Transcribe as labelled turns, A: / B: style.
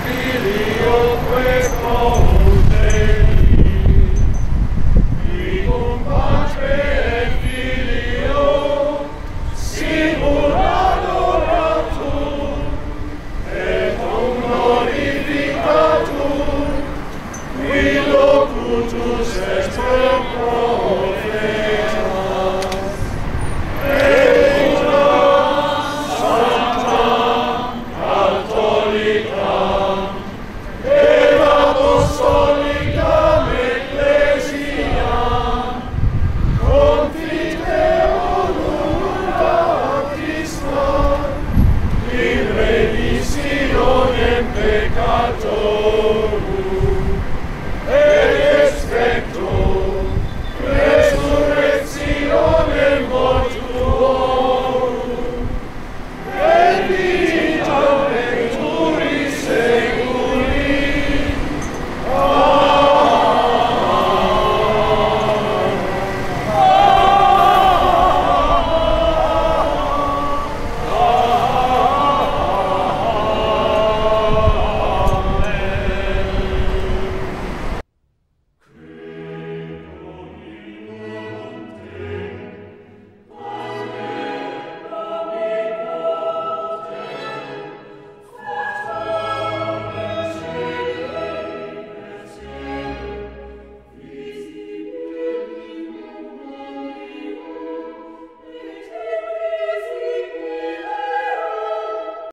A: Filio tu